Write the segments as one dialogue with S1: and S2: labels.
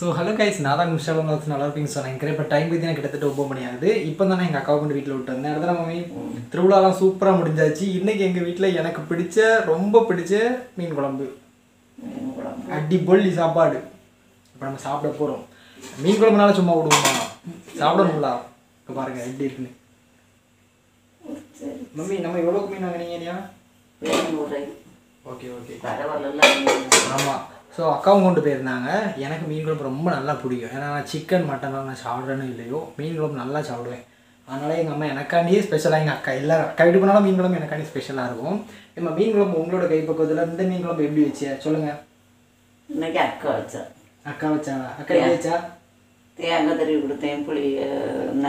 S1: So hello guys நான் தான் mister வந்து நல்லா இருப்பீங்க சொன்னேன். எனக்கு இப்போ டைம் பற்றி கிட்டத்தட்ட ஒம்பது மணி ஆகுது. இப்போ தானே எங்கள் அக்காவை கொண்டு வீட்டில் விட்டு வந்தேன் இடத்துல மம்மி திருவிழாலாம் சூப்பராக முடிஞ்சாச்சு. இன்னைக்கு எங்கள் வீட்டில் எனக்கு பிடிச்ச ரொம்ப பிடிச்ச மீன் குழம்பு. அடிப்பொல்லி சாப்பாடு. இப்போ நம்ம சாப்பிட போகிறோம் மீன் குழம்புனால சும்மா விடுவோமா? சாப்பிடணுங்களா இப்போ பாருங்க எப்படி இருக்குன்னு. மம்மி நம்ம எவ்வளோக்கு மீன் வாங்கினீங்க ஓகே ஓகே. ஆமாம் ஸோ அக்காவும் கொண்டு போயிருந்தாங்க. எனக்கு மீன் குழம்பு ரொம்ப நல்லா பிடிக்கும். ஏன்னா நான் சிக்கன் மட்டன்லாம் நான் சாப்பிட்றேன்னு இல்லையோ மீன் குழம்பு நல்லா சாப்பிடுவேன். அதனால எங்கள் அம்மா எனக்காண்டியே ஸ்பெஷலாக எங்கள் அக்கா எல்லாரும் அக்கா வீட்டு போனாலும் மீன் குழம்பு எனக்காண்டி ஸ்பெஷலாக இருக்கும். நம்ம மீன் குழம்பு உங்களோட கைப்பக்குவத்தில் இந்த மீன் குழம்பு எப்படி வச்சியா சொல்லுங்கள்
S2: இன்னைக்கு அக்கா வச்சா.
S1: அக்கா வச்சாங்க அக்கா எப்படி வச்சா?
S2: தேங்காய் தருவி கொடுத்தேன் புளி என்ன?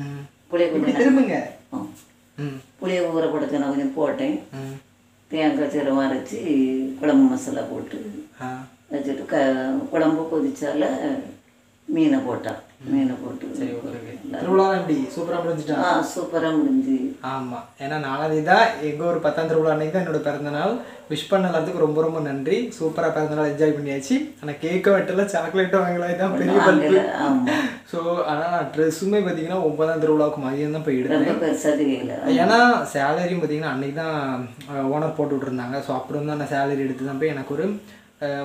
S1: ம்.
S2: புளி
S1: இப்படி
S2: கொஞ்சம்
S1: திரும்புங்க.
S2: புளியை ஊற கொடுத்து நான் கொஞ்சம் போட்டேன். தேங்காய் சீரகம் அரைச்சி குழம்பு மசாலா போட்டு வச்சுட்டு க குழம்பு கொதிச்சால மீனை போட்டான். மீனை போட்டு
S1: சரி ஓகே திருவிழா எப்படி? சூப்பராக முடிஞ்சிட்டா
S2: ஆ சூப்பராக முடிஞ்சு
S1: ஆமாம் ஏன்னா நாலாவது தான் எங்கள் ஒரு பத்தாம் திருவிழா அன்னைக்கு தான் என்னோட பிறந்தநாள். விஷ் பண்ண எல்லாத்துக்கும் ரொம்ப ரொம்ப நன்றி. சூப்பராக பிறந்தநாள் என்ஜாய் பண்ணியாச்சு. ஆனால் கேக்கை வெட்டல சாக்லேட்டும் வாங்கல தான் பெரிய
S2: ஆமாம்
S1: ஸோ ஆனால் நான் ட்ரெஸ்ஸுமே பார்த்தீங்கன்னா ஒன்பதாம் திருவிழாவுக்கு மதியம் தான் போய் எடுத்தேன். ஏன்னா சேலரியும் பார்த்தீங்கன்னா அன்னைக்கு தான் ஓனர் போட்டு விட்ருந்தாங்க ஸோ அப்புறம் தான் நான் சேலரி எடுத்து தான் போய் எனக்கு ஒரு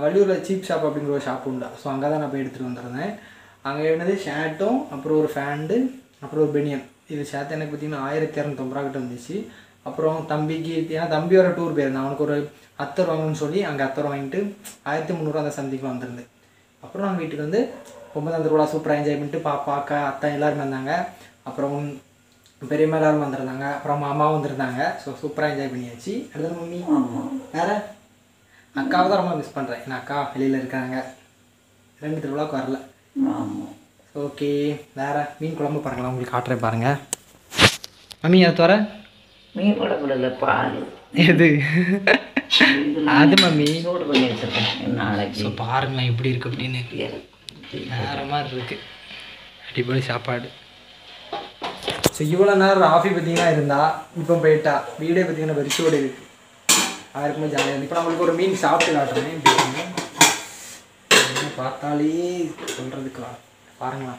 S1: வள்ளியூரில் சீப் ஷாப் அப்படிங்கிற ஒரு ஷாப் உண்டு. ஸோ அங்கே தான் நான் போய் எடுத்துகிட்டு வந்திருந்தேன். அங்கே என்னது ஷர்ட்டும் அப்புறம் ஒரு ஃபேண்டு அப்புறம் ஒரு பெனியன் இது சேர்த்து எனக்கு பார்த்தீங்கன்னா ஆயிரத்தி இரநூத்தம்பது ரூபா கிட்ட வந்துச்சு. அப்புறம் தம்பிக்கு ஏன்னா தம்பி வர டூர் போயிருந்தேன். அவனுக்கு ஒரு அத்தர் வாங்கணும்னு சொல்லி அங்கே அத்தர் வாங்கிட்டு ஆயிரத்தி முந்நூறுவா அந்த சந்திக்கு வந்திருந்தேன். அப்புறம் நாங்கள் வீட்டுக்கு வந்து ஒன்பதாம் திருவிழா சூப்பராக என்ஜாய் பண்ணிட்டு பாப்பா அக்கா அத்தா எல்லாரும் வந்தாங்க. அப்புறம் பெரியம்மா எல்லாரும் வந்திருந்தாங்க. அப்புறம் மாமாவும் வந்திருந்தாங்க. ஸோ சூப்பராக என்ஜாய் பண்ணியாச்சு. அடுத்த மம்மி. வேற? அக்காவை தான் ரொம்ப மிஸ் பண்ணுறேன் ஏன்னா அக்கா வெளியில் இருக்காங்க. ரெண்டு திருவிழாவுக்கு வரல. ஓகே வேற? மீன் குழம்பு பாருங்களா உங்களுக்கு காட்டுறேன் பாருங்க. மம்மி அது வர
S2: மீன் குழம்புல பால்.
S1: எது? அது மம்மி.
S2: சூடு பண்ணி வச்சிருக்கேன். நாளைக்கு.
S1: ஸோ பாருங்களேன் எப்படி இருக்கு அப்படின்னு. வேற மாதிரி இருக்கு. அடிப்படை சாப்பாடு. ஸோ இவ்வளோ நேரம் ராஃபி பார்த்தீங்கன்னா இருந்தா இப்போ போயிட்டா வீடே பார்த்தீங்கன்னா வெறிச்சோடு இருக்கு. யாருக்குமே ஜாலியாக இருக்கு இப்போ நம்மளுக்கு ஒரு மீன் சாப்பிட்டு காட்டுறேன் பார்த்தாலே சொல்கிறதுக்கு பாருங்களா.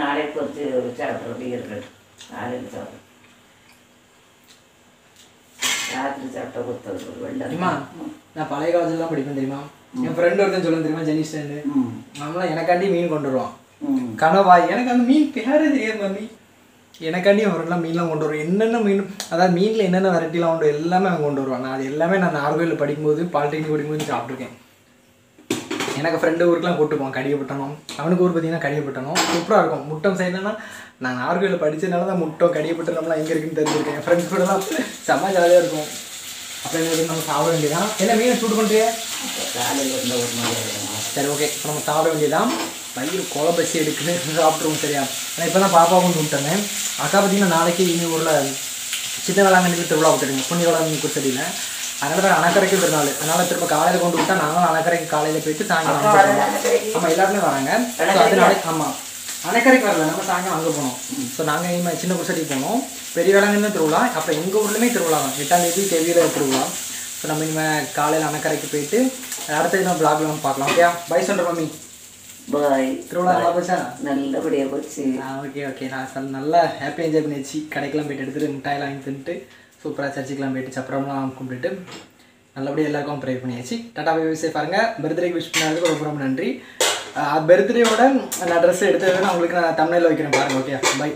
S2: நாளைக்கு குறித்து சாப்பிட்றது இருக்கட்டும். நாளைக்கு சாப்பிடும் ராத்திரி சாப்பிட்டா கொடுத்தது ஒரு
S1: தெரியுமா?
S2: வெள்ளம்
S1: நான் பழைய காலேஜ்லாம் படிப்பேன் தெரியுமா? என் ஃப்ரெண்ட் ஒருத்தன் சொல்லுவேன் தெரியுமா ஜெனிஸ்டன்
S2: ம்.
S1: நம்மளாம் எனக்காண்டி மீன் கொண்டு வருவான். கனவாய் எனக்கு அந்த மீன் பேரே தெரியாது மம்மி. எனக்காண்டி அவரெல்லாம் மீன்லாம் கொண்டு வருவான். என்னென்ன மீன் அதாவது மீனில் என்னென்ன வெரைட்டிலாம் உண்டு எல்லாமே அவன் கொண்டு வருவான். நான் அது எல்லாமே நான் நார்வேலில் படிக்கும்போது பாலிடெக்னிக் படிக்கும்போது சாப்பிட்ருக்கேன் எனக்கு ஃப்ரெண்டு ஊருக்குலாம் கூட்டு போவோம் கடியப்பட்டணும் அவனுக்கு ஊர் பார்த்தீங்கன்னா கடியப்பட்டணும் சூப்பராக இருக்கும். முட்டம் செய்யணுன்னா நான் நார்வேலில் படித்ததுனால தான் முட்டம் கடியப்பட்டனம்லாம் எங்கே இருக்குன்னு தெரிஞ்சிருக்கேன். என் ஃப்ரெண்ட்ஸ் கூடலாம் செம்ம ஜாலியாக இருக்கும். அப்புறம் என்ன நம்ம சாப்பிட வேண்டியதான் என்ன மீன் சூடு பண்ணுறியா
S2: ஒரு மாதிரி
S1: சரி ஓகே இப்போ நம்ம சாப்பிட வேண்டியதான் வயிறு குழம்பசி எடுக்குன்னு சாப்பிட்ருவோம் சரியா? ஆனால் இப்போ தான் பாப்பா கொண்டு விட்டேன் அக்கா பார்த்தீங்கன்னா நாளைக்கு இனி ஊரில் சின்ன வேளாங்கண்ணிக்கு திருவிழா விட்டுருங்க புண்ணிய வேளாங்கண்ணி குச்சடியில் அதனால தான் அணக்கரைக்கு பிறநாள் அதனால திரும்ப காலையில் கொண்டு விட்டா நாங்களும் அணக்கரைக்கு காலையில் போயிட்டு சாயங்காலம் ஆமாம் எல்லாருமே வராங்க. ஸோ அதனால ஆமாம் அணைக்கரைக்கு வரல நம்ம சாயங்காலம் அங்கே போனோம் ஸோ நாங்கள் இனிமேல் சின்ன குச்சடிக்கு போனோம் பெரிய வேளாங்கண்ணி திருவிழா. அப்புறம் எங்கள் ஊர்லேயுமே திருவிழா தான். எட்டாம் தேதி தெவியில் திருவிழா. ஸோ நம்ம இனிமேல் காலையில் அணைக்கரைக்கு போயிட்டு அடுத்த நம்ம பிளாக்ல நம்ம பார்க்கலாம். ஓகே பை சொல்கிறேன் மம்மி.
S2: பாய்
S1: திருவிழா நல்லா போச்சா?
S2: நல்லபடியாக போச்சு.
S1: Okay okay. நான் நல்லா ஹாப்பி என்ஜாய் பண்ணியாச்சு. கடைக்கெல்லாம் போயிட்டு எடுத்துட்டு மிட்டாயெல்லாம் வாங்கி தின்ட்டு சூப்பராக சர்ச்சுக்கெலாம் போயிட்டு சப்பரம்லாம் கும்பிட்டுட்டு நல்லபடியாக எல்லாருக்கும் ப்ரே பண்ணியாச்சு. டாட்டா பை சேஃப் பாருங்கள் பர்த்டேக்கு விஷ் பண்ணதுக்கு ரொம்ப ரொம்ப நன்றி. பர்த்டேவோட நான் ட்ரெஸ் எடுத்ததுன்னு உங்களுக்கு நான் தமிழில் வைக்கிறேன் பாருங்கள் ஓகே பை